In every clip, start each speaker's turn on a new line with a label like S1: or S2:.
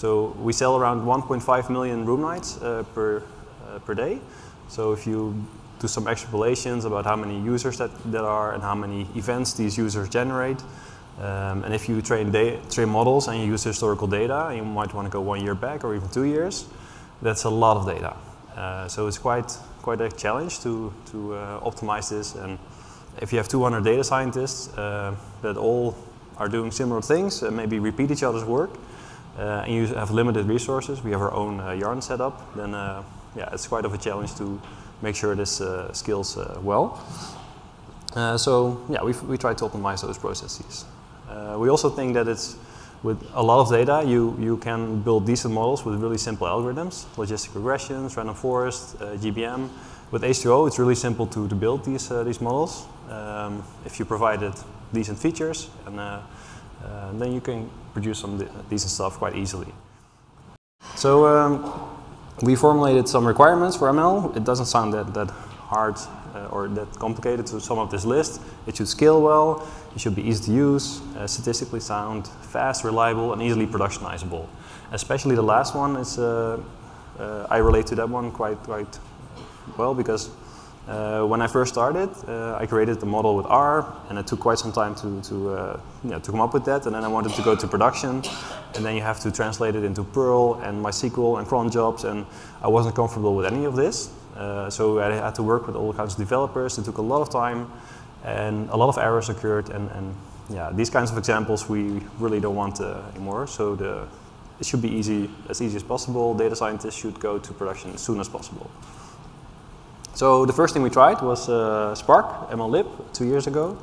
S1: So we sell around 1.5 million room nights uh, per, uh, per day. So if you do some extrapolations about how many users that there are and how many events these users generate, um, and if you train, train models and you use historical data, you might want to go one year back or even two years, that's a lot of data. Uh, so it's quite, quite a challenge to, to uh, optimize this. And if you have 200 data scientists uh, that all are doing similar things and maybe repeat each other's work, and you have limited resources, we have our own uh, yarn setup, then uh, yeah, it's quite of a challenge to make sure this scales well. so yeah, we we try to optimize those processes. we also think that it's with a lot of data, you, you can build decent models with really simple algorithms, logistic regressions, random forest, uh, GBM. With H2O, it's really simple to, to build these, uh, these models. Um, if you provided decent features, and uh, uh then you can produce some decent stuff quite easily. So um, we formulated some requirements for ML. It doesn't sound that, that hard uh, or that complicated to sum up this list. It should scale well, it should be easy to use, uh, statistically sound, fast, reliable, and easily productionizable. Especially the last one is, uh, uh I relate to that one quite, quite well because uh, when I first started, uh, I created the model with R, and it took quite some time to, to, uh, yeah, to come up with that. And then I wanted to go to production, and then you have to translate it into Perl and MySQL and cron jobs, and I wasn't comfortable with any of this. Uh, so I had to work with all kinds of developers. It took a lot of time, and a lot of errors occurred. And, and yeah, these kinds of examples we really don't want uh, anymore. So the, it should be easy, as easy as possible. Data scientists should go to production as soon as possible. So the first thing we tried was uh, Spark, MLlib, two years ago.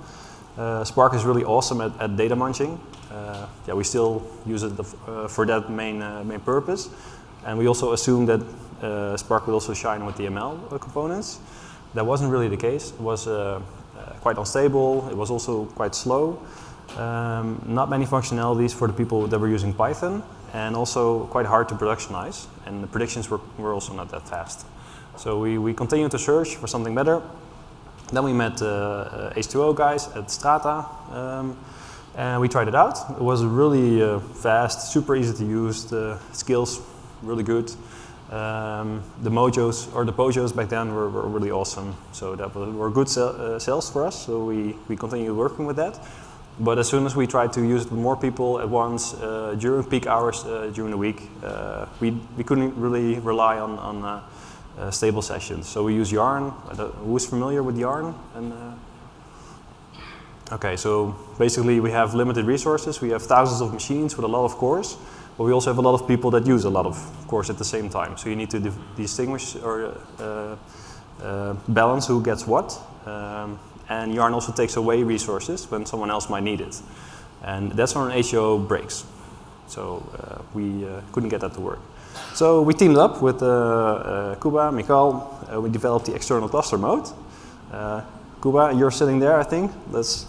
S1: Uh, Spark is really awesome at, at data munching. Uh, yeah, we still use it uh, for that main, uh, main purpose. And we also assumed that uh, Spark would also shine with the ML components. That wasn't really the case. It was quite unstable. It was also quite slow. Um, not many functionalities for the people that were using Python and also quite hard to productionize. And the predictions were, were also not that fast. So we, we continued to search for something better. Then we met uh, H2O guys at Strata, um, and we tried it out. It was really uh, fast, super easy to use, the skills really good. Um, the Mojos, or the Pojos back then were, were really awesome. So that was, were good sell, uh, sales for us, so we, we continued working with that. But as soon as we tried to use it with more people at once uh, during peak hours uh, during the week, uh, we, we couldn't really rely on, on uh, stable sessions. So we use Yarn. Who's familiar with Yarn? And, uh, okay, so basically we have limited resources. We have thousands of machines with a lot of cores, but we also have a lot of people that use a lot of cores at the same time. So you need to distinguish or uh, uh, balance who gets what. Um, and Yarn also takes away resources when someone else might need it. And that's when an H2O breaks. So uh, we uh, couldn't get that to work. So we teamed up with uh, uh, Kuba, Mikhail. Uh, we developed the external cluster mode. Uh, Kuba, you're sitting there, I think. Let's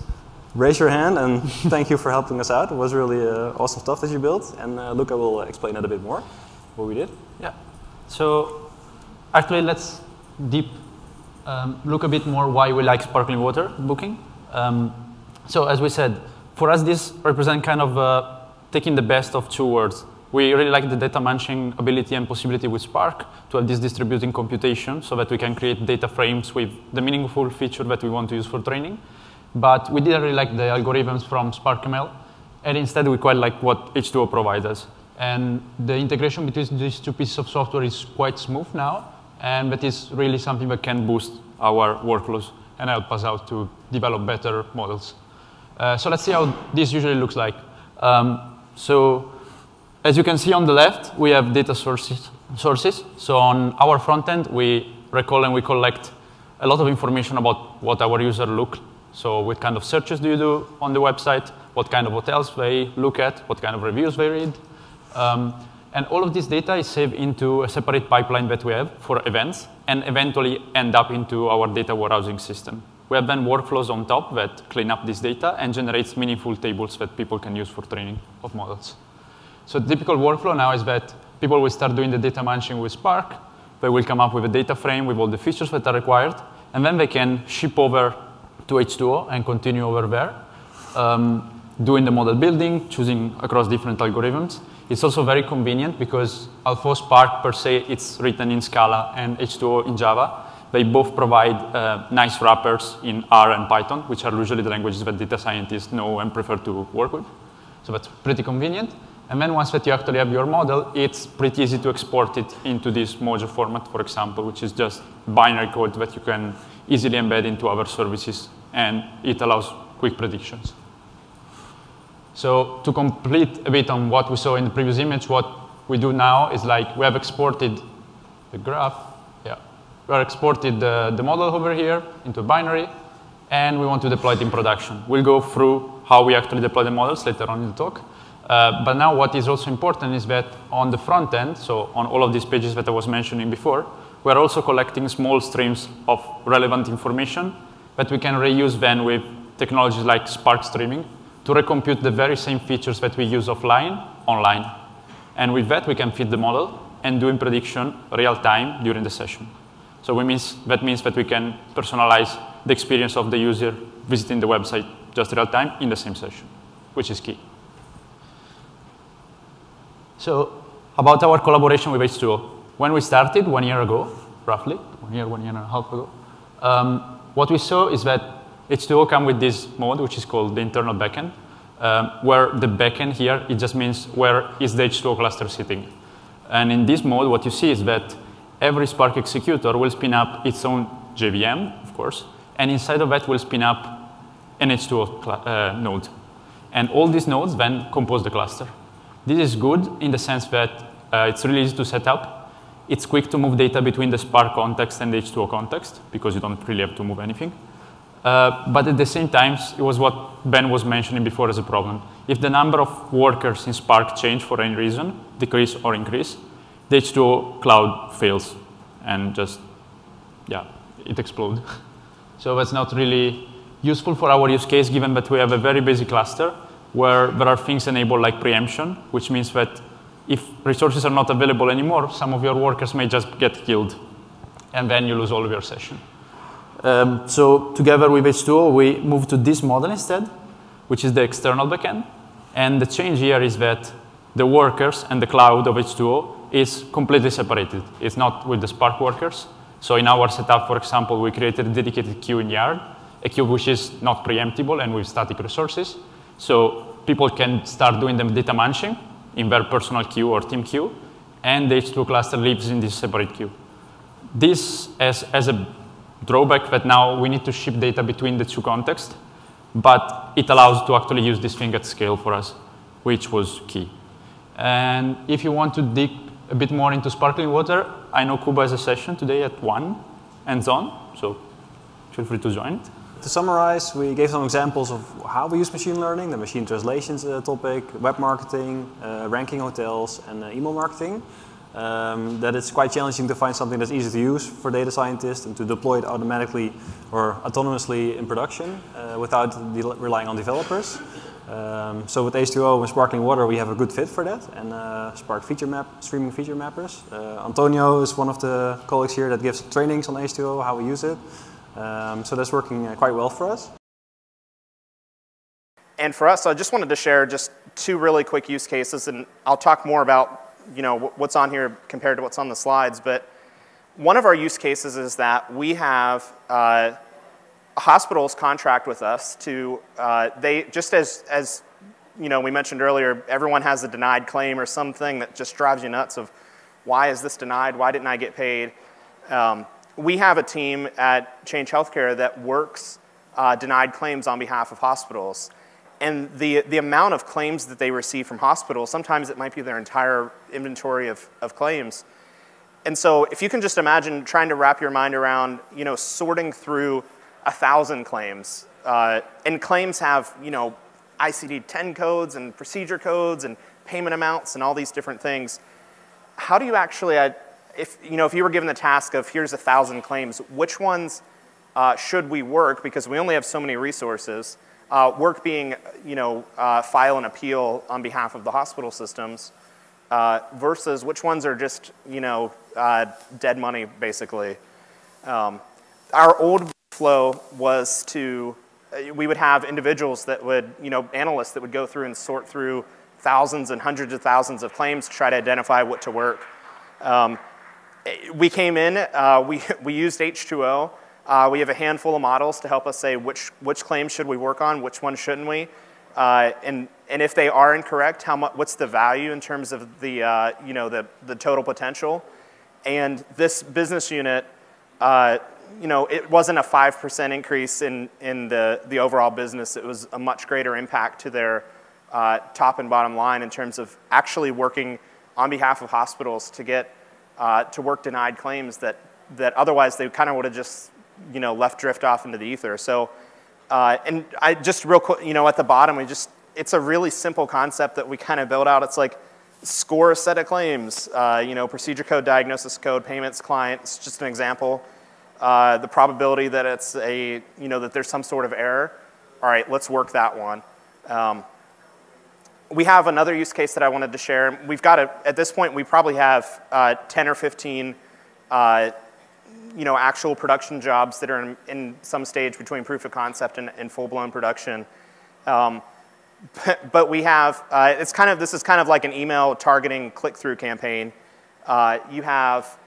S1: raise your hand and thank you for helping us out. It was really uh, awesome stuff that you built. And uh, Luca will explain that a bit more, what we did.
S2: Yeah. So actually, let's deep um, look a bit more why we like sparkling water booking. Um, so as we said, for us, this represents kind of uh, taking the best of two worlds. We really like the data munching ability and possibility with Spark to have this distributing computation so that we can create data frames with the meaningful feature that we want to use for training. But we didn't really like the algorithms from SparkML, and instead we quite like what H2O provides us. And the integration between these two pieces of software is quite smooth now, and that is really something that can boost our workflows and help us out to develop better models. Uh, so let's see how this usually looks like. Um, so as you can see on the left, we have data sources. sources. So on our front end, we recall and we collect a lot of information about what our user look. So what kind of searches do you do on the website? What kind of hotels they look at? What kind of reviews they read? Um, and all of this data is saved into a separate pipeline that we have for events and eventually end up into our data warehousing system. We have then workflows on top that clean up this data and generates meaningful tables that people can use for training of models. So the typical workflow now is that people will start doing the data munching with Spark. They will come up with a data frame with all the features that are required. And then they can ship over to H2O and continue over there. Um, doing the model building, choosing across different algorithms. It's also very convenient because although Spark per se, it's written in Scala and H2O in Java, they both provide uh, nice wrappers in R and Python, which are usually the languages that data scientists know and prefer to work with. So that's pretty convenient. And then once that you actually have your model, it's pretty easy to export it into this Mojo format, for example, which is just binary code that you can easily embed into other services, and it allows quick predictions. So to complete a bit on what we saw in the previous image, what we do now is like we have exported the graph. Yeah, we have exported the, the model over here into a binary, and we want to deploy it in production. We'll go through how we actually deploy the models later on in the talk. Uh, but now what is also important is that on the front end, so on all of these pages that I was mentioning before, we're also collecting small streams of relevant information that we can reuse then with technologies like Spark Streaming to recompute the very same features that we use offline, online. And with that, we can feed the model and doing prediction real time during the session. So means, that means that we can personalize the experience of the user visiting the website just real time in the same session, which is key. So about our collaboration with H2O. When we started one year ago, roughly, one year, one year and a half ago, um, what we saw is that H2O come with this mode, which is called the internal backend, um, where the backend here, it just means where is the H2O cluster sitting. And in this mode, what you see is that every Spark executor will spin up its own JVM, of course, and inside of that will spin up an H2O uh, node. And all these nodes then compose the cluster. This is good in the sense that uh, it's really easy to set up. It's quick to move data between the Spark context and the H2O context because you don't really have to move anything. Uh, but at the same time, it was what Ben was mentioning before as a problem. If the number of workers in Spark change for any reason, decrease or increase, the H2O cloud fails and just, yeah, it explodes. so that's not really useful for our use case given that we have a very busy cluster where there are things enabled like preemption, which means that if resources are not available anymore, some of your workers may just get killed, and then you lose all of your session. Um, so together with H2O, we move to this model instead, which is the external backend. And the change here is that the workers and the cloud of H2O is completely separated. It's not with the Spark workers. So in our setup, for example, we created a dedicated queue in Yarn, a queue which is not preemptible and with static resources. So people can start doing the data munching in their personal queue or team queue, and the H2 cluster lives in this separate queue. This as, as a drawback that now we need to ship data between the two contexts, but it allows to actually use this thing at scale for us, which was key. And if you want to dig a bit more into sparkling water, I know Kuba has a session today at 1 and on, so feel free to join it.
S1: To summarize, we gave some examples of how we use machine learning, the machine translations uh, topic, web marketing, uh, ranking hotels, and uh, email marketing. Um, that it's quite challenging to find something that's easy to use for data scientists and to deploy it automatically or autonomously in production uh, without relying on developers. Um, so with H2O and Sparkling Water, we have a good fit for that, and uh, Spark feature map, streaming feature mappers. Uh, Antonio is one of the colleagues here that gives trainings on H2O, how we use it. Um, so that's working uh, quite well for us.
S3: And for us, I just wanted to share just two really quick use cases, and I'll talk more about you know what's on here compared to what's on the slides. But one of our use cases is that we have uh, hospitals contract with us to uh, they just as as you know we mentioned earlier, everyone has a denied claim or something that just drives you nuts of why is this denied? Why didn't I get paid? Um, we have a team at Change Healthcare that works uh, denied claims on behalf of hospitals. And the, the amount of claims that they receive from hospitals, sometimes it might be their entire inventory of, of claims. And so if you can just imagine trying to wrap your mind around, you know, sorting through a thousand claims, uh, and claims have, you know, ICD-10 codes and procedure codes and payment amounts and all these different things. How do you actually, if, you know, if you were given the task of here's a thousand claims, which ones uh, should we work because we only have so many resources? Uh, work being, you know, uh, file an appeal on behalf of the hospital systems uh, versus which ones are just, you know, uh, dead money basically. Um, our old flow was to uh, we would have individuals that would, you know, analysts that would go through and sort through thousands and hundreds of thousands of claims to try to identify what to work. Um, we came in, uh, we, we used H2O. Uh, we have a handful of models to help us say which, which claims should we work on, which ones shouldn't we. Uh, and, and if they are incorrect, how much, what's the value in terms of the, uh, you know, the, the total potential? And this business unit, uh, you know, it wasn't a 5% increase in, in the, the overall business. It was a much greater impact to their uh, top and bottom line in terms of actually working on behalf of hospitals to get uh, to work denied claims that, that otherwise they kind of would have just, you know, left drift off into the ether. So, uh, and I just real quick, you know, at the bottom, we just, it's a really simple concept that we kind of build out. It's like score a set of claims, uh, you know, procedure code, diagnosis code, payments, client. It's just an example. Uh, the probability that it's a, you know, that there's some sort of error. All right, let's work that one. Um, we have another use case that I wanted to share. We've got a, at this point, we probably have uh, 10 or 15 uh, you know, actual production jobs that are in, in, some stage between proof of concept and, and full-blown production. Um, but, but, we have, uh, it's kind of, this is kind of like an email targeting click-through campaign. Uh, you have,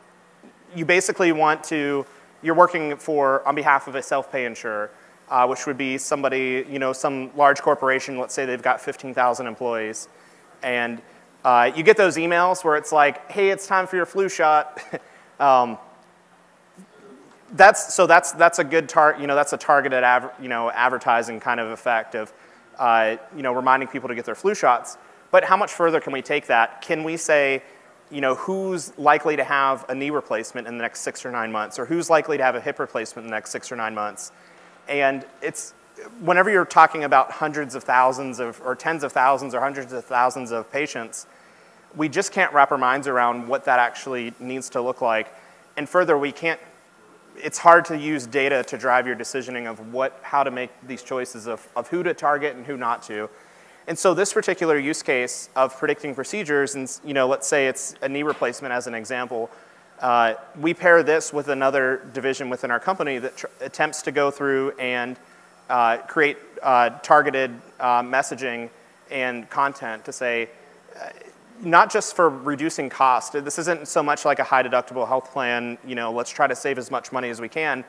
S3: you basically want to, you're working for, on behalf of a self-pay insurer uh, which would be somebody, you know, some large corporation, let's say they've got 15,000 employees. And uh, you get those emails where it's like, hey, it's time for your flu shot. um, that's, so that's, that's a good tar- you know, that's a targeted you know, advertising kind of effect of, uh, you know, reminding people to get their flu shots. But how much further can we take that? Can we say, you know, who's likely to have a knee replacement in the next six or nine months, or who's likely to have a hip replacement in the next six or nine months? And it's, whenever you're talking about hundreds of thousands of, or tens of thousands or hundreds of thousands of patients, we just can't wrap our minds around what that actually needs to look like. And further, we can't, it's hard to use data to drive your decisioning of what, how to make these choices of, of who to target and who not to. And so this particular use case of predicting procedures, and you know, let's say it's a knee replacement as an example, uh, we pair this with another division within our company that attempts to go through and uh, create uh, targeted uh, messaging and content to say, uh, not just for reducing cost. This isn't so much like a high deductible health plan, you know, let's try to save as much money as we can.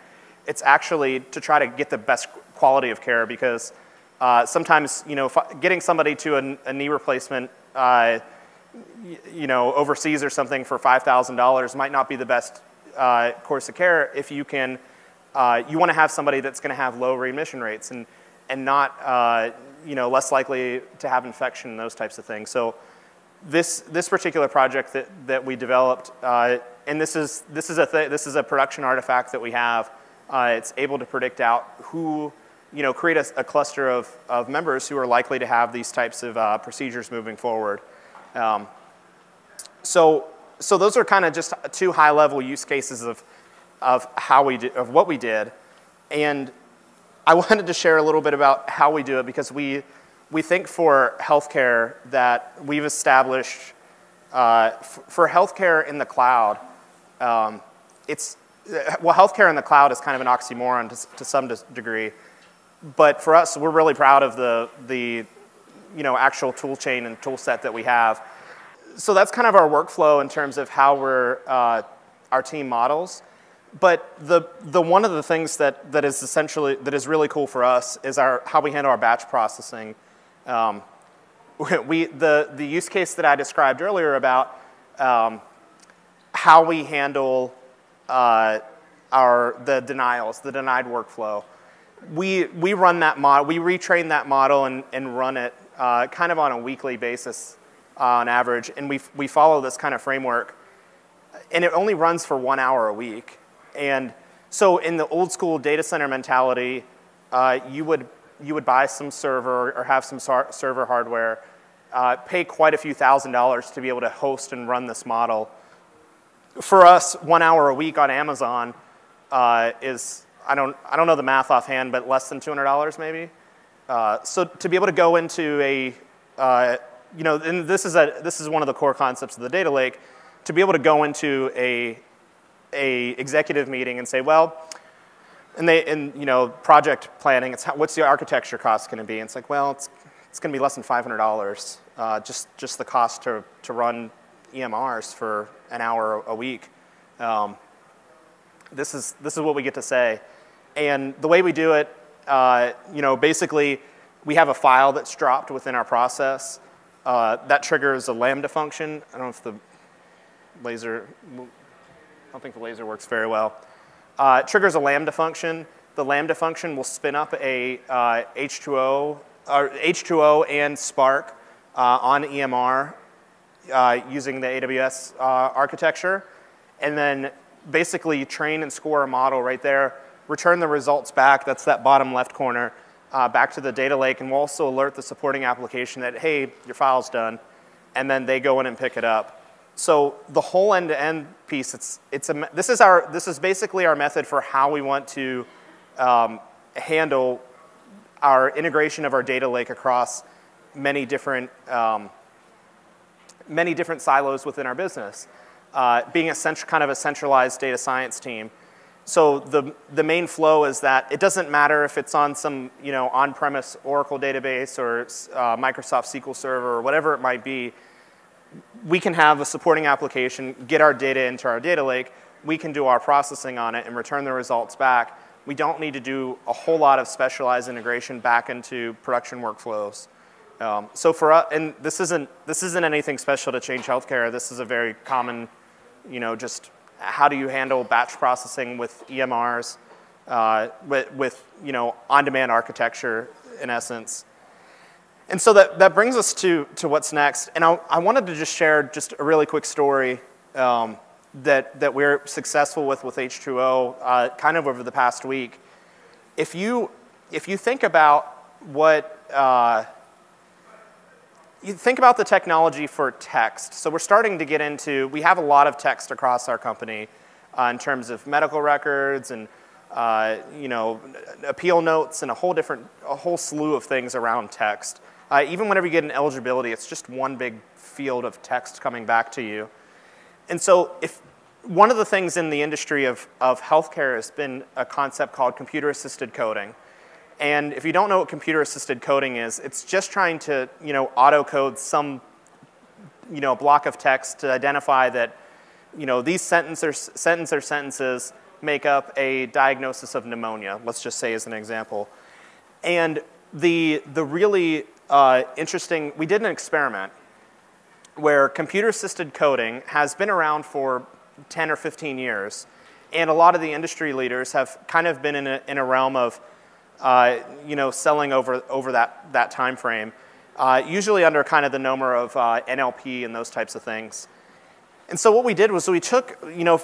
S3: It's actually to try to get the best quality of care because uh, sometimes, you know, getting somebody to a, a knee replacement you know, overseas or something for $5,000 might not be the best uh, course of care if you can, uh, you want to have somebody that's going to have low readmission rates and, and not, uh, you know, less likely to have infection and those types of things. So this, this particular project that, that we developed, uh, and this is, this, is a this is a production artifact that we have, uh, it's able to predict out who, you know, create a, a, cluster of, of members who are likely to have these types of uh, procedures moving forward. Um, so, so those are kind of just two high-level use cases of, of how we did, of what we did, and I wanted to share a little bit about how we do it because we we think for healthcare that we've established uh, for healthcare in the cloud. Um, it's well, healthcare in the cloud is kind of an oxymoron to, to some degree, but for us, we're really proud of the the you know, actual tool chain and tool set that we have. So that's kind of our workflow in terms of how we're, uh, our team models. But the, the one of the things that, that is essentially, that is really cool for us is our, how we handle our batch processing. Um, we, the, the use case that I described earlier about um, how we handle uh, our, the denials, the denied workflow. We, we run that model, we retrain that model and, and run it uh, kind of on a weekly basis uh, on average, and we, we follow this kind of framework. And it only runs for one hour a week. And so in the old school data center mentality, uh, you, would, you would buy some server or have some server hardware, uh, pay quite a few thousand dollars to be able to host and run this model. For us, one hour a week on Amazon uh, is, I don't, I don't know the math offhand, but less than $200 maybe. Uh, so to be able to go into a, uh, you know, and this is, a, this is one of the core concepts of the data lake, to be able to go into a, a executive meeting and say, well, and they, and you know, project planning, it's how, what's the architecture cost going to be? And it's like, well, it's, it's going to be less than $500, uh, just, just the cost to, to run EMRs for an hour a week. Um, this, is, this is what we get to say. And the way we do it, uh, you know, basically, we have a file that's dropped within our process. Uh, that triggers a Lambda function. I don't know if the laser, I don't think the laser works very well. Uh, it triggers a Lambda function. The Lambda function will spin up a uh, H2O, or H2O and Spark uh, on EMR uh, using the AWS uh, architecture. And then basically train and score a model right there, return the results back, that's that bottom left corner, uh, back to the data lake, and we'll also alert the supporting application that, hey, your file's done, and then they go in and pick it up. So the whole end-to-end piece, it's, it's a, this, is our, this is basically our method for how we want to um, handle our integration of our data lake across many different, um, many different silos within our business. Uh, being a kind of a centralized data science team. So the, the main flow is that it doesn't matter if it's on some you know, on-premise Oracle database or uh, Microsoft SQL Server or whatever it might be, we can have a supporting application, get our data into our data lake, we can do our processing on it and return the results back. We don't need to do a whole lot of specialized integration back into production workflows. Um, so for us, and this isn't, this isn't anything special to Change Healthcare. This is a very common, you know, just how do you handle batch processing with EMRs, uh, with, with, you know, on-demand architecture in essence. And so that, that brings us to, to what's next. And I, I wanted to just share just a really quick story um, that, that we're successful with with H2O uh, kind of over the past week. If you, if you think about what, uh, you think about the technology for text. So we're starting to get into, we have a lot of text across our company uh, in terms of medical records and uh, you know, appeal notes and a whole different, a whole slew of things around text. Uh, even whenever you get an eligibility, it's just one big field of text coming back to you. And so if one of the things in the industry of, of healthcare has been a concept called computer-assisted coding. And if you don't know what computer-assisted coding is, it's just trying to, you know, auto-code some, you know, block of text to identify that, you know, these sentence or, sentence or sentences make up a diagnosis of pneumonia, let's just say as an example. And the, the really uh, interesting, we did an experiment where computer-assisted coding has been around for 10 or 15 years, and a lot of the industry leaders have kind of been in a, in a realm of, uh, you know, selling over, over that, that time frame, uh, usually under kind of the nomer of uh, NLP and those types of things. And so what we did was we took, you know,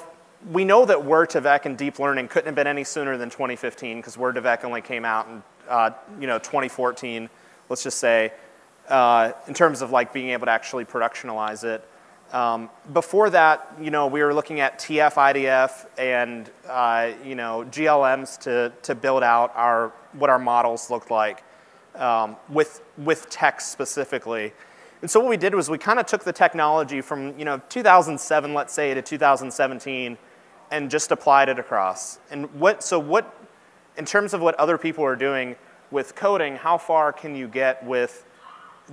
S3: we know that Word2Vec and deep learning couldn't have been any sooner than 2015 because Word2Vec only came out in, uh, you know, 2014, let's just say, uh, in terms of like being able to actually productionalize it. Um, before that, you know, we were looking at TF, IDF, and uh, you know, GLMs to, to build out our, what our models looked like um, with, with text specifically. And so what we did was we kind of took the technology from you know, 2007, let's say, to 2017, and just applied it across. And what, so what, in terms of what other people are doing with coding, how far can you get with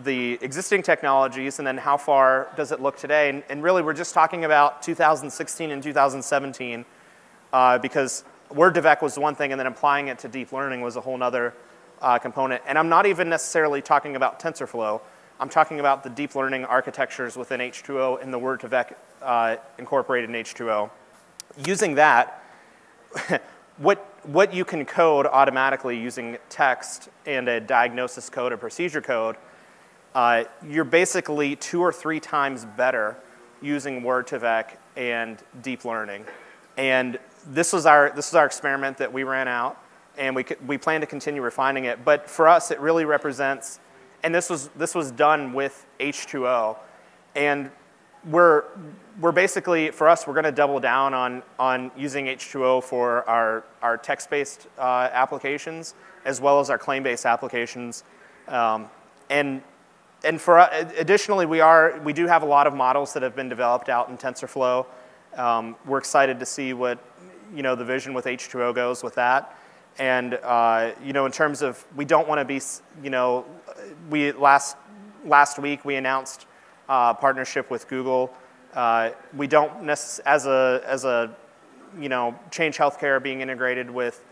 S3: the existing technologies and then how far does it look today? And, and really, we're just talking about 2016 and 2017 uh, because Word2Vec was one thing and then applying it to deep learning was a whole other uh, component. And I'm not even necessarily talking about TensorFlow. I'm talking about the deep learning architectures within H2O and the Word2Vec uh, incorporated in H2O. Using that, what, what you can code automatically using text and a diagnosis code or procedure code uh, you're basically two or three times better using Word2Vec and deep learning. And this was our, this was our experiment that we ran out, and we, we plan to continue refining it. But for us, it really represents, and this was, this was done with H2O. And we're, we're basically, for us, we're going to double down on, on using H2O for our, our text-based uh, applications, as well as our claim-based applications. Um, and and for, uh, additionally, we, are, we do have a lot of models that have been developed out in TensorFlow. Um, we're excited to see what you know, the vision with H2O goes with that. And uh, you know, in terms of, we don't want to be, you know, we last last week we announced uh, partnership with Google. Uh, we don't necessarily, as a as a, you know, Change Healthcare being integrated with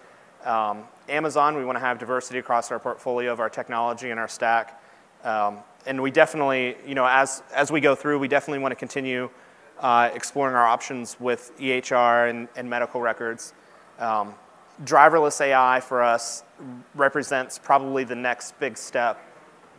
S3: um, Amazon. We want to have diversity across our portfolio of our technology and our stack. Um, and we definitely, you know, as as we go through, we definitely want to continue uh, exploring our options with EHR and, and medical records. Um, driverless AI for us represents probably the next big step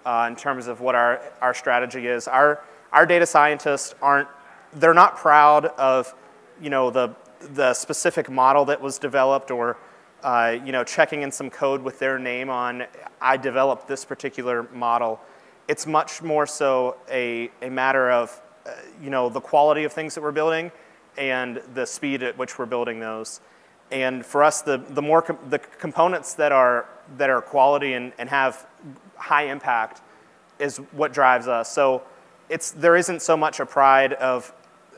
S3: uh, in terms of what our, our strategy is. Our, our data scientists aren't, they're not proud of, you know, the, the specific model that was developed or, uh, you know, checking in some code with their name on, I developed this particular model. It's much more so a, a matter of, uh, you know, the quality of things that we're building and the speed at which we're building those. And for us, the, the more com the components that are, that are quality and, and have high impact is what drives us. So it's, there isn't so much a pride of,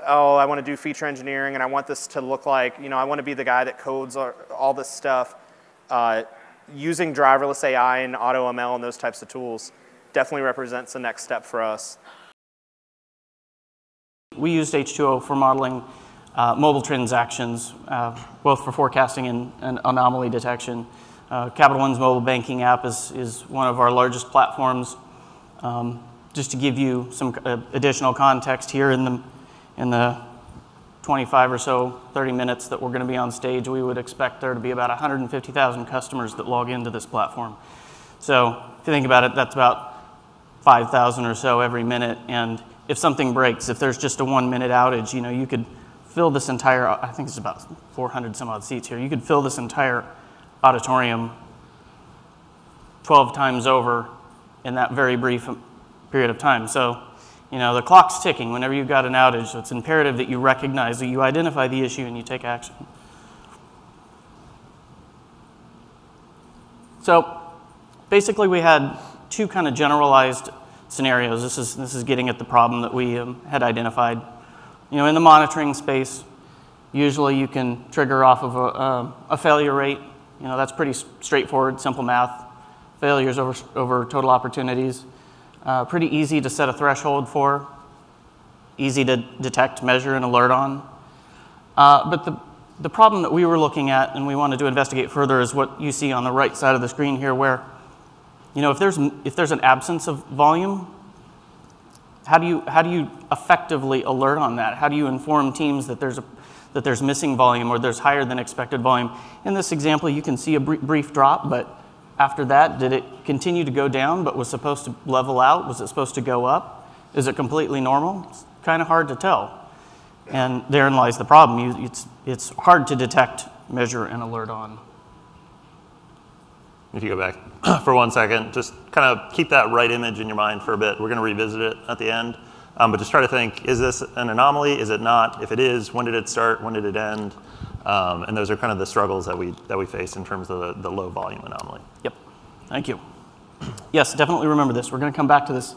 S3: oh, I want to do feature engineering and I want this to look like, you know, I want to be the guy that codes all, this stuff. Uh, using driverless AI and AutoML and those types of tools definitely represents the next step for us.
S4: We used H2O for modeling uh, mobile transactions, uh, both for forecasting and, and anomaly detection. Uh, Capital One's mobile banking app is, is one of our largest platforms. Um, just to give you some uh, additional context here in the, in the 25 or so, 30 minutes that we're going to be on stage, we would expect there to be about 150,000 customers that log into this platform. So if you think about it, that's about 5,000 or so every minute. And if something breaks, if there's just a one minute outage, you know, you could fill this entire, I think it's about 400 some odd seats here, you could fill this entire auditorium 12 times over in that very brief period of time. So, you know, the clock's ticking whenever you've got an outage, so it's imperative that you recognize, that you identify the issue and you take action. So, basically we had two kind of generalized scenarios. This is, this is getting at the problem that we um, had identified. You know, in the monitoring space, usually you can trigger off of a, uh, a failure rate. You know, that's pretty straightforward, simple math. Failures over, over total opportunities. Uh, pretty easy to set a threshold for, easy to detect, measure, and alert on. Uh, but the, the problem that we were looking at and we wanted to investigate further is what you see on the right side of the screen here, where, you know, if there's, if there's an absence of volume, how do you, how do you effectively alert on that? How do you inform teams that there's, a, that there's missing volume or there's higher than expected volume? In this example, you can see a brief drop, but after that, did it continue to go down but was supposed to level out? Was it supposed to go up? Is it completely normal? It's kind of hard to tell. And therein lies the problem. You, it's, it's hard to detect, measure, and alert on.
S5: If you go back for one second, just kind of keep that right image in your mind for a bit. We're going to revisit it at the end. Um, but just try to think, is this an anomaly? Is it not? If it is, when did it start? When did it end? Um, and those are kind of the struggles that we, that we face in terms of the, the low volume anomaly.
S4: Yep, thank you. Yes, definitely remember this. We're going to come back to this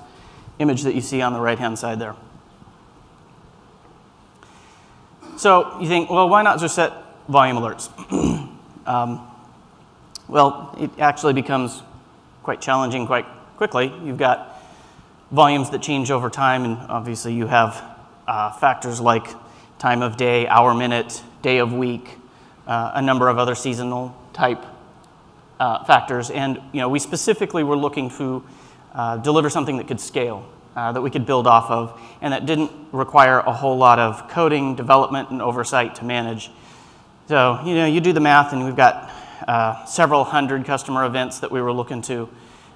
S4: image that you see on the right-hand side there. So you think, well, why not just set volume alerts? um, well, it actually becomes quite challenging quite quickly. You've got volumes that change over time, and obviously you have uh, factors like time of day, hour, minute, day of week, uh, a number of other seasonal type uh, factors. And you know, we specifically were looking to uh, deliver something that could scale, uh, that we could build off of, and that didn't require a whole lot of coding, development, and oversight to manage. So you know, you do the math, and we've got uh, several hundred customer events that we were looking to,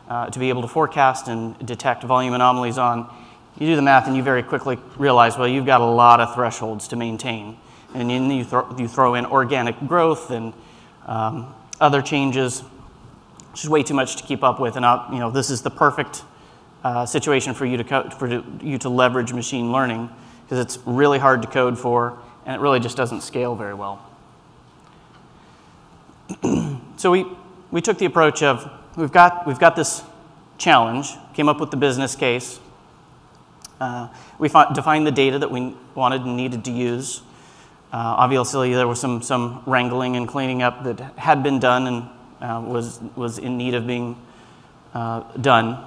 S4: uh, to be able to forecast and detect volume anomalies on. You do the math and you very quickly realize, well, you've got a lot of thresholds to maintain. And then you, thro you throw in organic growth and um, other changes, which is way too much to keep up with. And I'll, you know, this is the perfect uh, situation for you to, for you to leverage machine learning because it's really hard to code for and it really just doesn't scale very well. so we, we took the approach of we've got, we've got this challenge, came up with the business case. Uh, we defined the data that we wanted and needed to use. Uh, obviously, there was some, some wrangling and cleaning up that had been done, and uh, was, was in need of being uh, done.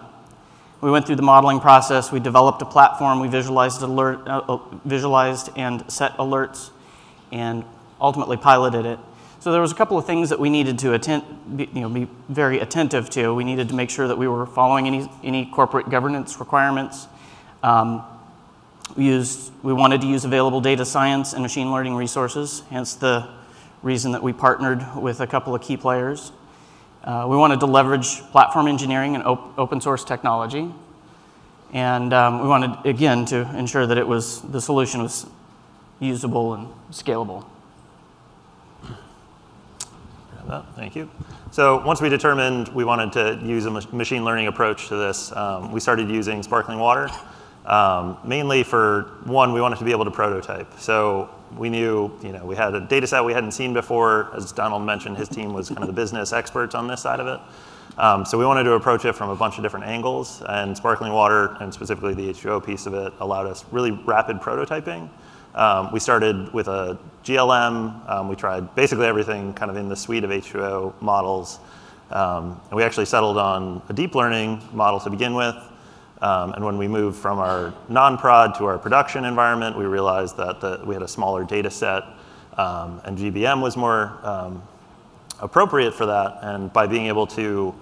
S4: We went through the modeling process. We developed a platform. We visualized, alert, uh, uh, visualized and set alerts and ultimately piloted it. So there was a couple of things that we needed to attend, be, you know, be very attentive to. We needed to make sure that we were following any, any corporate governance requirements. Um, we, used, we wanted to use available data science and machine learning resources, hence the reason that we partnered with a couple of key players. Uh, we wanted to leverage platform engineering and op open source technology. And um, we wanted, again, to ensure that it was, the solution was usable and scalable.
S5: Thank you. So once we determined we wanted to use a machine learning approach to this, um, we started using sparkling water. Um, mainly for one, we wanted to be able to prototype. So we knew, you know, we had a data set we hadn't seen before. As Donald mentioned, his team was kind of the business experts on this side of it. Um, so we wanted to approach it from a bunch of different angles, and sparkling water, and specifically the H2O piece of it, allowed us really rapid prototyping. Um, we started with a GLM. Um, we tried basically everything kind of in the suite of H2O models. Um, and we actually settled on a deep learning model to begin with. Um, and when we moved from our non-prod to our production environment, we realized that the, we had a smaller data set um, and GBM was more um, appropriate for that. And by being able to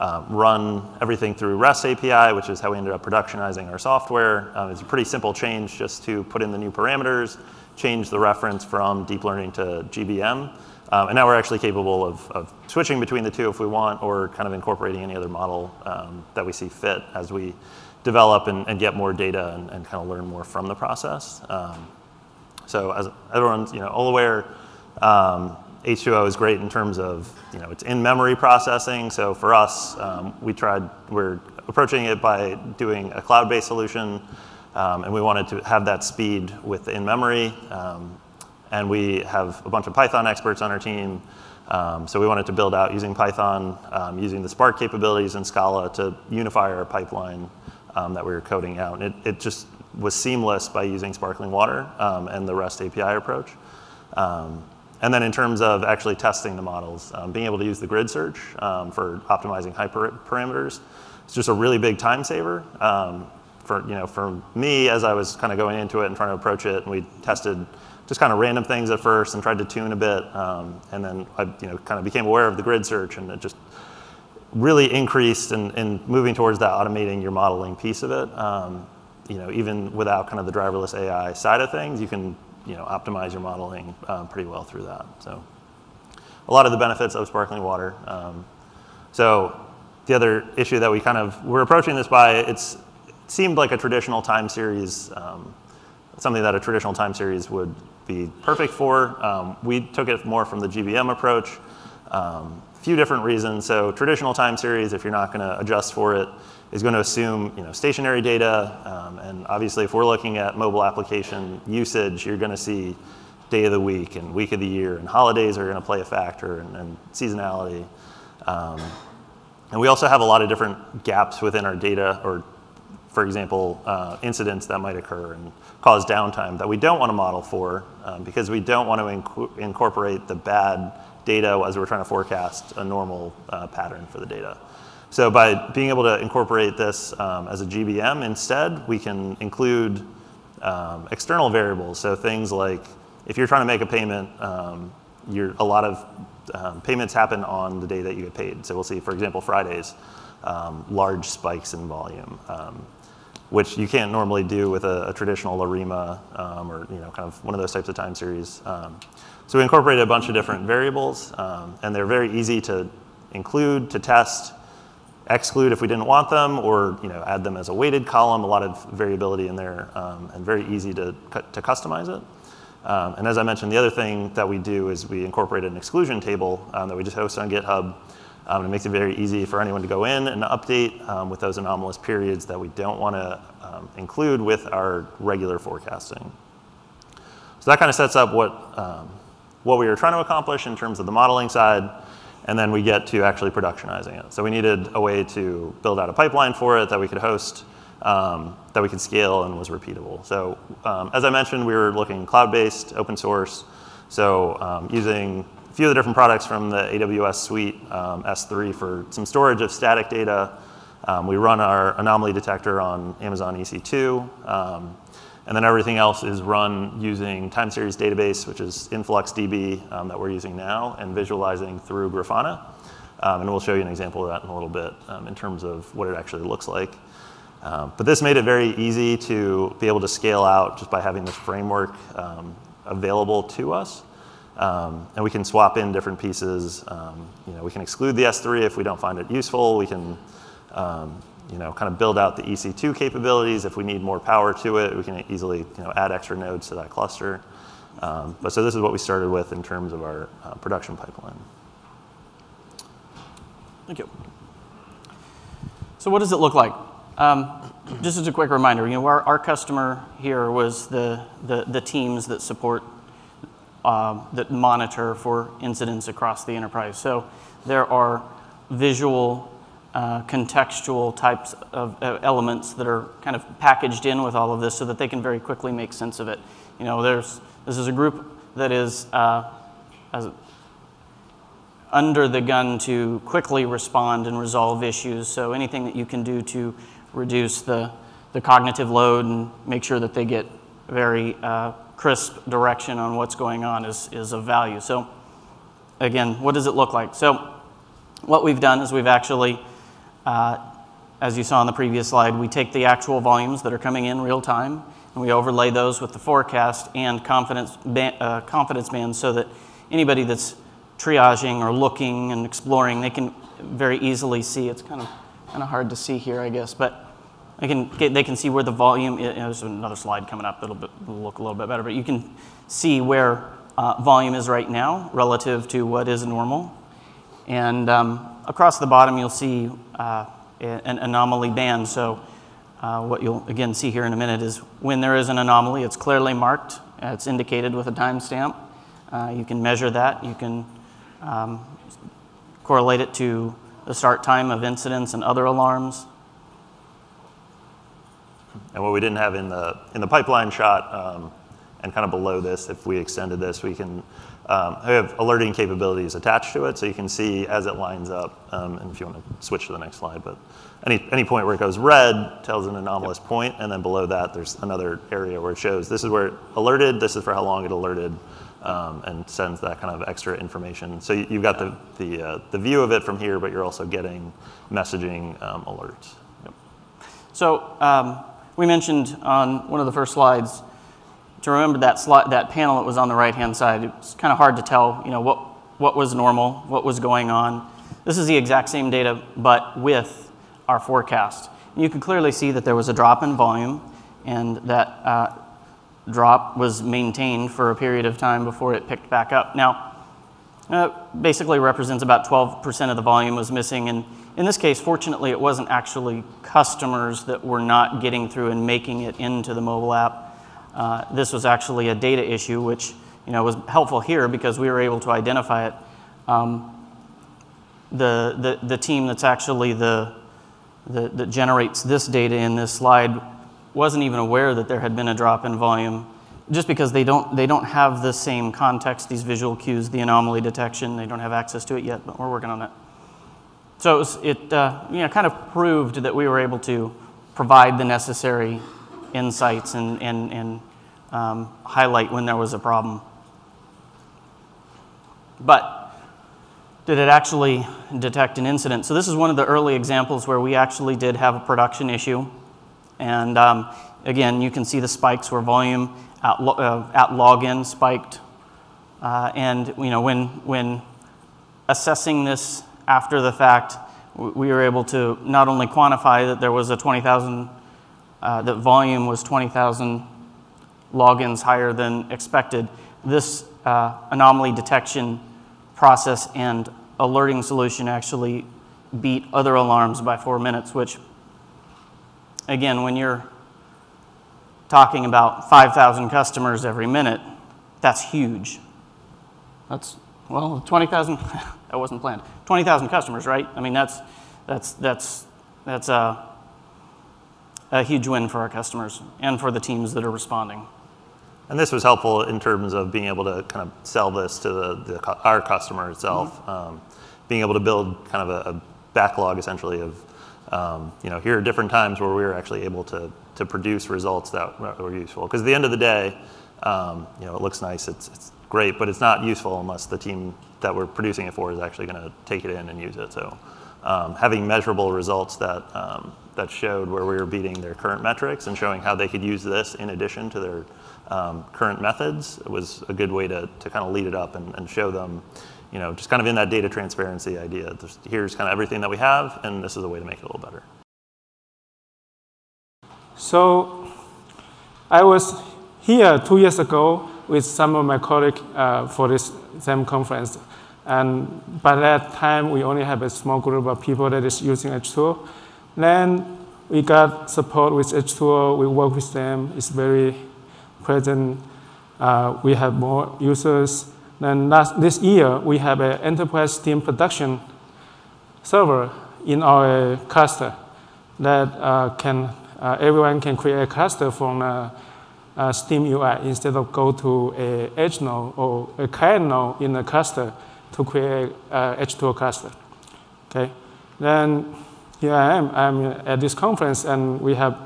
S5: um, run everything through REST API, which is how we ended up productionizing our software, um, it's a pretty simple change just to put in the new parameters, change the reference from deep learning to GBM. Um, and now we're actually capable of, of, switching between the two if we want, or kind of incorporating any other model um, that we see fit as we develop and, and get more data and, and, kind of learn more from the process. Um, so as everyone's you know, all aware, H2O um, is great in terms of you know, it's in-memory processing. So for us, um, we tried, we're approaching it by doing a cloud-based solution, um, and we wanted to have that speed with in-memory. Um, and we have a bunch of Python experts on our team. Um, so we wanted to build out using Python, um, using the Spark capabilities in Scala to unify our pipeline um, that we were coding out. And it, it, just was seamless by using sparkling water and the REST API approach. Um, and then in terms of actually testing the models, um, being able to use the grid search for optimizing hyperparameters, it's just a really big time saver. for, you know, for me, as I was kind of going into it and trying to approach it, and we tested just kind of random things at first and tried to tune a bit. Um, and then I you know, kind of became aware of the grid search and it just really increased in, in moving towards that automating your modeling piece of it. Um, you know, even without kind of the driverless AI side of things, you can you know, optimize your modeling um, pretty well through that. So a lot of the benefits of sparkling water. Um, so the other issue that we kind of, we're approaching this by, it's, it seemed like a traditional time series, um, something that a traditional time series would be perfect for. Um, we took it more from the GBM approach. Um, a few different reasons. So traditional time series, if you're not going to adjust for it, is going to assume you know, stationary data. Um, and obviously, if we're looking at mobile application usage, you're going to see day of the week and week of the year, and holidays are going to play a factor, and, and seasonality. Um, and we also have a lot of different gaps within our data, or for example, uh, incidents that might occur and cause downtime that we don't want to model for um, because we don't want to inc incorporate the bad data as we're trying to forecast a normal uh, pattern for the data. So by being able to incorporate this um, as a GBM instead, we can include um, external variables. So things like if you're trying to make a payment, um, a lot of um, payments happen on the day that you get paid. So we'll see, for example, Fridays, um, large spikes in volume which you can't normally do with a, a traditional ARIMA um, or you know, kind of one of those types of time series. Um, so we incorporated a bunch of different variables, um, and they're very easy to include, to test, exclude if we didn't want them, or you know, add them as a weighted column, a lot of variability in there, um, and very easy to, to customize it. Um, and as I mentioned, the other thing that we do is we incorporate an exclusion table um, that we just host on GitHub um, it makes it very easy for anyone to go in and update um, with those anomalous periods that we don't want to um, include with our regular forecasting. So that kind of sets up what, um, what we were trying to accomplish in terms of the modeling side, and then we get to actually productionizing it. So we needed a way to build out a pipeline for it that we could host, um, that we could scale and was repeatable. So um, as I mentioned, we were looking cloud-based, open source, so using a few of the different products from the AWS suite, um, S3 for some storage of static data. Um, we run our anomaly detector on Amazon EC2. Um, and then everything else is run using time series database, which is InfluxDB um, that we're using now, and visualizing through Grafana. Um, and we'll show you an example of that in a little bit um, in terms of what it actually looks like. Um, but this made it very easy to be able to scale out just by having this framework um, available to us. Um, and we can swap in different pieces. you know, we can exclude the S3 if we don't find it useful. We can you know, kind of build out the EC2 capabilities. If we need more power to it, we can easily you know, add extra nodes to that cluster. Um, but so this is what we started with in terms of our uh, production pipeline.
S4: Thank you. So what does it look like? Um, just as a quick reminder, you know, our, our customer here was the, the, the teams that support, uh, that monitor for incidents across the enterprise. So there are visual, uh, contextual types of uh, elements that are kind of packaged in with all of this so that they can very quickly make sense of it. You know, there's, this is a group that is, uh, under the gun to quickly respond and resolve issues. So anything that you can do to reduce the, the cognitive load and make sure that they get very uh, crisp direction on what's going on is, is of value. So again, what does it look like? So what we've done is we've actually, uh, as you saw on the previous slide, we take the actual volumes that are coming in real time and we overlay those with the forecast and confidence, uh, confidence bands so that anybody that's triaging or looking and exploring, they can very easily see. It's kind of kind of hard to see here, I guess, but they can get, they can see where the volume. Is. There's another slide coming up. that'll, it'll look a little bit better, but you can see where uh, volume is right now relative to what is normal. And um, across the bottom, you'll see uh, an anomaly band. So uh, what you'll again see here in a minute is when there is an anomaly, it's clearly marked. It's indicated with a timestamp. Uh, you can measure that. You can um, correlate it to the start time of incidents and other alarms.
S5: And what we didn't have in the, in the pipeline shot, um, and kind of below this, if we extended this, we can um, have alerting capabilities attached to it, so you can see as it lines up. Um, and if you want to switch to the next slide, but any, any point where it goes red tells an anomalous yep. point, and then below that, there's another area where it shows this is where it alerted, this is for how long it alerted, um, and sends that kind of extra information. So you, have got the, the, uh, the view of it from here, but you're also getting messaging um, alerts. Yep.
S4: So um, we mentioned on one of the first slides to remember that, slide, that panel that was on the right-hand side. It's kind of hard to tell, you know, what, what was normal, what was going on. This is the exact same data, but with our forecast. you can clearly see that there was a drop in volume and that uh, drop was maintained for a period of time before it picked back up. Now, uh, basically represents about 12% of the volume was missing. And in this case, fortunately, it wasn't actually customers that were not getting through and making it into the mobile app. Uh, this was actually a data issue, which you know, was helpful here because we were able to identify it. Um, the, the, the team that's actually the, the, that generates this data in this slide wasn't even aware that there had been a drop in volume just because they don't, they don't have the same context, these visual cues, the anomaly detection. They don't have access to it yet, but we're working on that. So it, was, it uh, you know, kind of proved that we were able to provide the necessary insights and, and, and um, highlight when there was a problem. But did it actually detect an incident? So this is one of the early examples where we actually did have a production issue. And um, again, you can see the spikes where volume at, lo uh, at login spiked. Uh, and you know, when, when assessing this after the fact, we were able to not only quantify that there was a 20,000, uh, that volume was 20,000 logins higher than expected. This uh, anomaly detection process and alerting solution actually beat other alarms by four minutes, which again, when you're talking about 5,000 customers every minute, that's huge. That's, well, 20,000, that wasn't planned. 20,000 customers, right? I mean, that's, that's, that's, that's a, a huge win for our customers and for the teams that are responding.
S5: And this was helpful in terms of being able to kind of sell this to the, the our customer itself, um, being able to build kind of a, a backlog essentially of, um, you know, here are different times where we were actually able to, to produce results that were useful. Because at the end of the day, um, you know, it looks nice, it's, it's great, but it's not useful unless the team that we're producing it for is actually going to take it in and use it. So um, having measurable results that, um, that showed where we were beating their current metrics and showing how they could use this in addition to their um, current methods it was a good way to, to kind of lead it up and, and show them, you know, just kind of in that data transparency idea. Just here's kind of everything that we have, and this is a way to make it a little better.
S6: So I was here two years ago with some of my colleagues uh, for this same conference. And by that time, we only have a small group of people that is using H2O. Then we got support with H2O. We work with them. It's very present. Uh, we have more users. Then last, this year, we have an enterprise Steam production server in our cluster that uh, can uh, everyone can create a cluster from a, a, Steam UI instead of go to a edge node or a client node in a cluster to create a H2O cluster. Okay, then here I am. I'm at this conference, and we have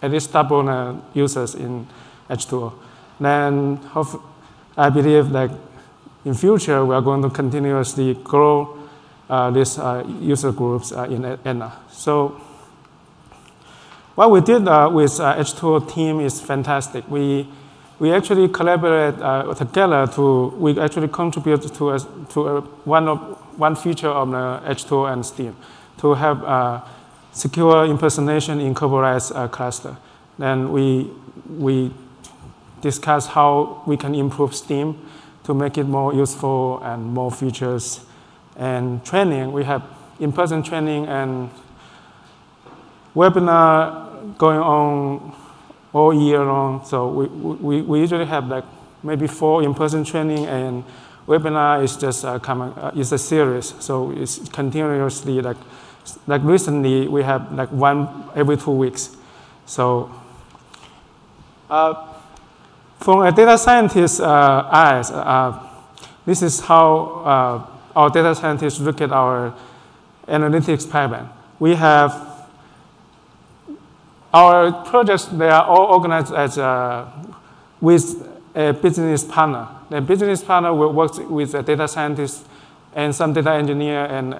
S6: at least double uh, users in H2O. Then I believe that in future we are going to continuously grow uh, these uh, user groups uh, in Aetna. So what we did uh, with uh, H2O team is fantastic. We, we actually collaborate uh, together to, we actually contribute to, a, to a, one, of, one feature of the H2O and Steam to have uh, secure impersonation in Kubernetes uh, cluster. Then we, we discuss how we can improve Steam to make it more useful and more features. And training, we have in-person training and webinar going on all year long. So we, we, we usually have like maybe four in-person training and webinar is just uh, coming, uh, is a series. So it's continuously like, like recently we have like one every two weeks. So uh, from a data scientist's uh, eyes, uh, this is how uh, our data scientists look at our analytics pipeline. We have our projects, they are all organized as uh, with a business partner. The business partner will work with a data scientist and some data engineer and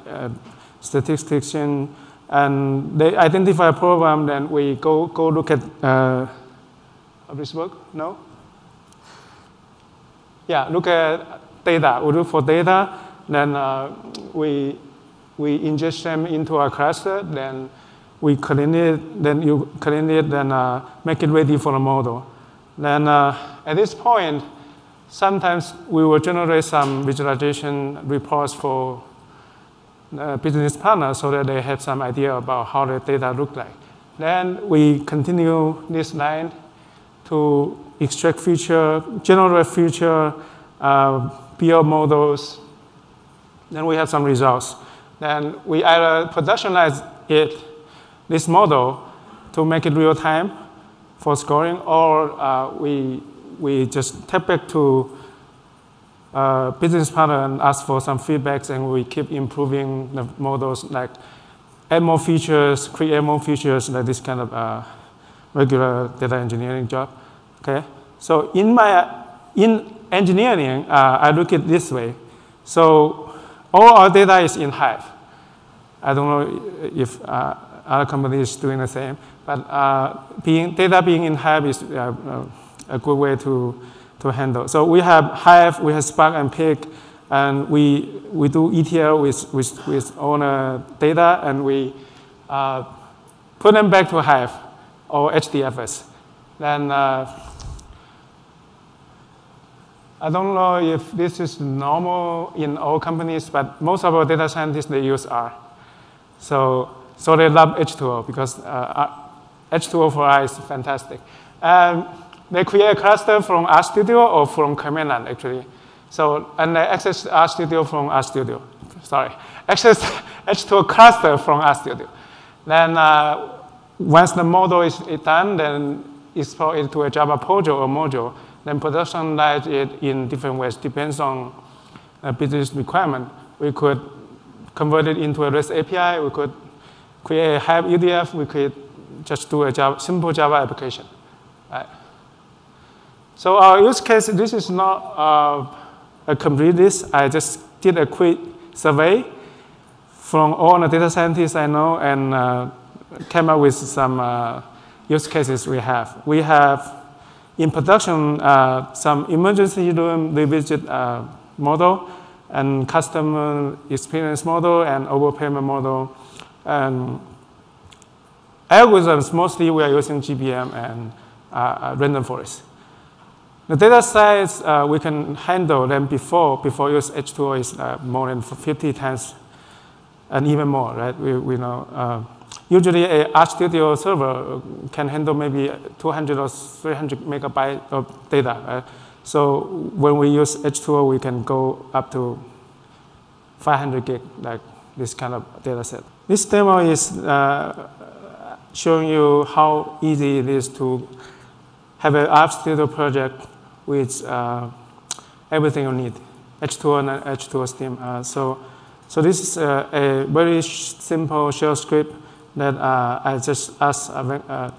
S6: uh, statistician, and they identify a problem, then we go, go look at uh, this work? No? Yeah, look at data. We look for data, then uh, we, we ingest them into our cluster, then we clean it, then you clean it, then uh, make it ready for the model. Then uh, at this point, sometimes we will generate some visualization reports for uh, business partners so that they have some idea about how the data look like. Then we continue this line to extract feature, generate feature, uh, models. Then we have some results. Then we either productionize it this model to make it real time for scoring, or uh, we, we just tap back to uh, business partner and ask for some feedbacks, and we keep improving the models, like add more features, create more features, like this kind of uh, regular data engineering job. Okay, so in my in engineering, uh, I look at this way. So all our data is in Hive. I don't know if uh, other companies doing the same. But uh, being, data being in Hive is uh, a good way to, to handle. So we have Hive, we have Spark and Pig, and we, we do ETL with, with, with the data, and we uh, put them back to Hive or HDFS. Then uh, I don't know if this is normal in all companies, but most of our data scientists, they use R. So so they love H2O because uh, H2O for us is fantastic. Um, they create a cluster from RStudio or from Command actually. So, and they access RStudio from RStudio. Sorry, access H2O cluster from RStudio. Then uh, once the model is done, then export it to a Java project or module, then productionize it in different ways, depends on a business requirement. We could convert it into a REST API, we could create a Hive UDF, we could just do a Java, simple Java application. So our use case, this is not uh, a complete list. I just did a quick survey from all the data scientists I know and uh, came up with some uh, use cases we have. We have in production uh, some emergency room revisit uh, model and customer experience model and overpayment model. And algorithms, mostly we are using GBM and uh, uh, random forest. The data size uh, we can handle them before, before use H2O is uh, more than 50 times and even more, right? We, we know. Uh, usually a RStudio server can handle maybe 200 or 300 megabyte of data, right? So when we use H2O, we can go up to 500 gig, like this kind of data set. This demo is uh, showing you how easy it is to have an RStudio project with uh, everything you need, H2O and H2O Steam. Uh, so, so this is a, a very simple shell script that uh, I just asked uh, uh,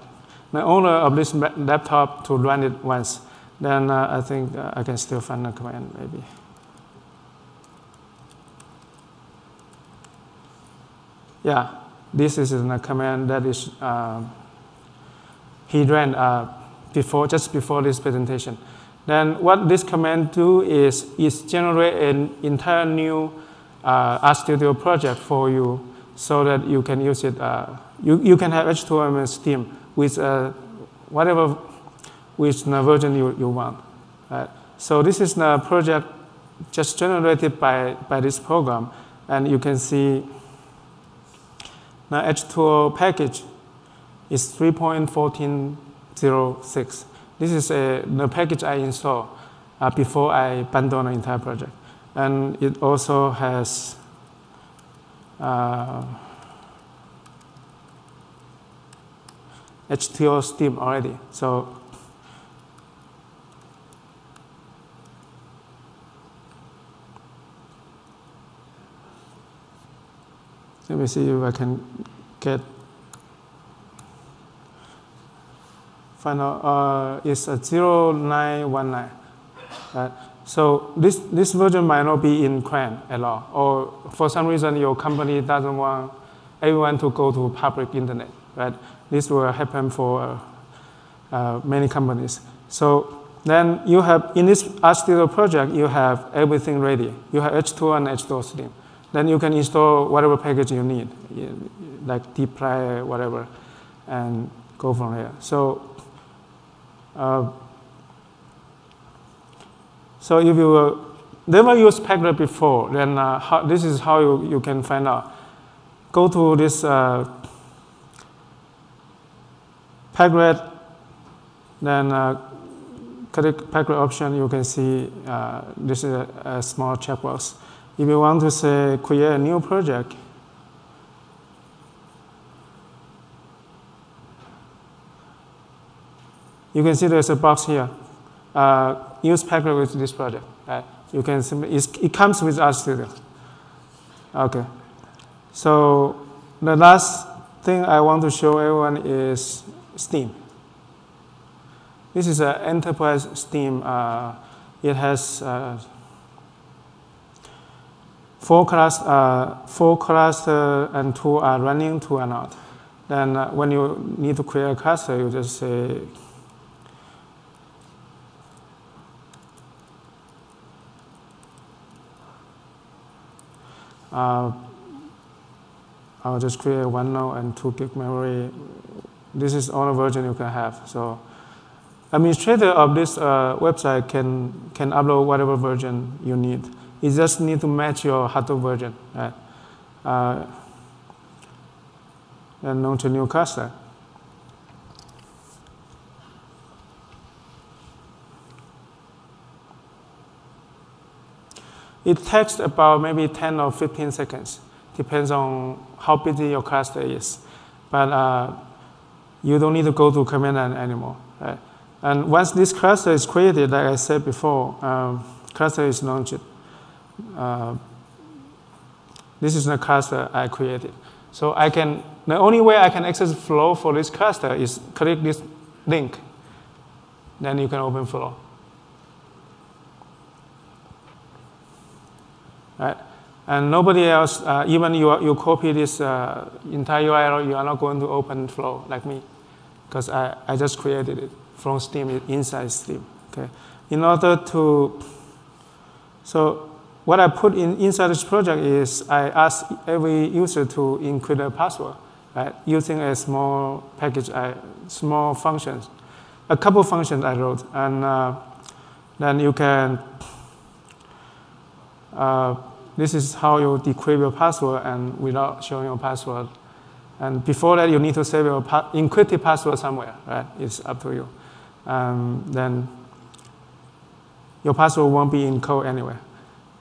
S6: the owner of this laptop to run it once. Then uh, I think I can still find the command maybe. Yeah, this is a command that is he ran before just before this presentation. Then what this command do is, is generate an entire new uh, RStudio project for you so that you can use it. Uh, you, you can have H2O and Steam with uh, whatever with the version you, you want. Right? So this is the project just generated by, by this program. And you can see the H2O package is 3.1406. This is a, the package I installed uh, before I abandoned the entire project. And it also has uh, H2O Steam already. So let me see if I can get final uh, is a 0919. Right? So this, this version might not be in CRAN at all, or for some reason your company doesn't want everyone to go to public internet. Right? This will happen for uh, uh, many companies. So then you have, in this RStudio project, you have everything ready. You have H2 and H2 Steam. Then you can install whatever package you need, like dplyr, whatever, and go from there. So so if you uh, never used Packrat before, then uh, how, this is how you, you can find out. Go to this uh, Packrat, then uh, click Packrat option, you can see uh, this is a, a small checkbox. If you want to say create a new project, you can see there's a box here. Uh, use Packrat with this project. Uh, you can it comes with RStudio. Okay. So the last thing I want to show everyone is Steam. This is an enterprise Steam. Uh, it has uh, four class, uh, four cluster and two are running, two are not. Then uh, when you need to create a cluster, you just say Uh, I'll just create one node and two gig memory. This is only version you can have. So administrator of this uh, website can, can upload whatever version you need. You just need to match your hardware version. Right? Uh, and launch a new cluster. It takes about maybe 10 or 15 seconds, depends on how busy your cluster is. But uh, you don't need to go to command line anymore. Right? And once this cluster is created, like I said before, um, cluster is launched. Uh, this is the cluster I created. So I can, the only way I can access flow for this cluster is click this link. Then you can open flow. Right? And nobody else, uh, even you, you copy this uh, entire URL, you are not going to open flow like me, because I, I just created it from Steam inside Steam. Okay. In order to, so what I put in inside this project is I ask every user to encrypt a password, right, using a small package, uh, small functions, a couple functions I wrote, and uh, then you can. Uh, this is how you decrypt your password and without showing your password. And before that, you need to save your pa encrypted password somewhere, right? It's up to you. Um, then your password won't be in code anywhere.